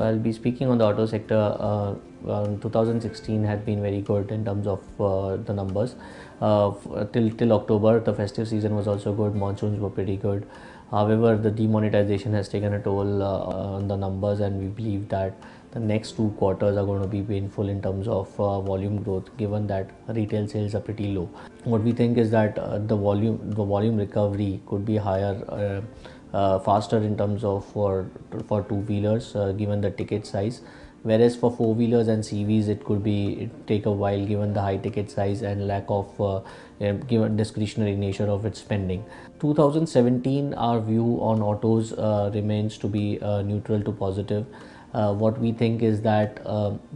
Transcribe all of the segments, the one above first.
I'll be speaking on the auto sector. Uh, 2016 had been very good in terms of uh, the numbers. Uh, till till October, the festive season was also good. Monsoons were pretty good. However, the demonetization has taken a toll uh, on the numbers, and we believe that the next two quarters are going to be painful in terms of uh, volume growth, given that retail sales are pretty low. What we think is that uh, the volume the volume recovery could be higher uh, faster in terms of for for two wheelers uh, given the ticket size. Whereas for four wheelers and CVs it could be it take a while given the high ticket size and lack of uh, given discretionary nature of its spending. 2017 our view on autos uh, remains to be uh, neutral to positive. Uh, what we think is that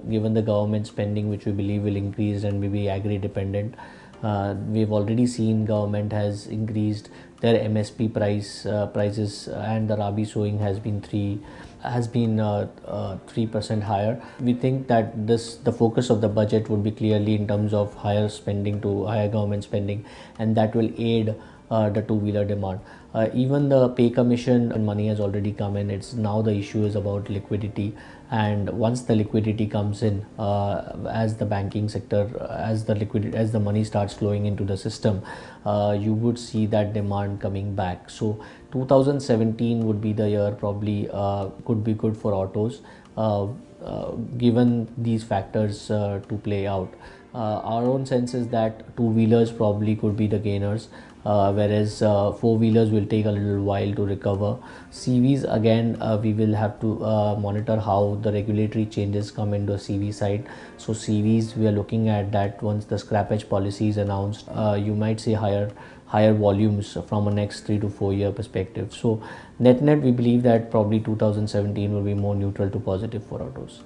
given the government spending which we believe will increase and may be agri dependent uh, we've already seen government has increased their MSP price uh, prices and the Rabi sowing has been three has been uh, uh, three uh, percent higher. We think that this the focus of the budget would be clearly in terms of higher spending to higher government spending, and that will aid uh, the two-wheeler demand. Uh, even the pay commission money has already come in. It's now the issue is about liquidity, and once the liquidity comes in, uh, as the banking sector, as the liquidity, as the money starts flowing into the system, uh, you would see that demand coming back. So 2017 would be the year probably uh, could be good for autos, uh, given these factors to play out. Our own sense is that two wheelers probably could be the gainers uh, whereas uh, four wheelers will take a little while to recover. CVs again, uh, we will have to uh, monitor how the regulatory changes come into CV side. So CVs, we are looking at that once the scrappage policy is announced, uh, you might see higher higher volumes from a next three to four year perspective. So net net, we believe that probably 2017 will be more neutral to positive for autos.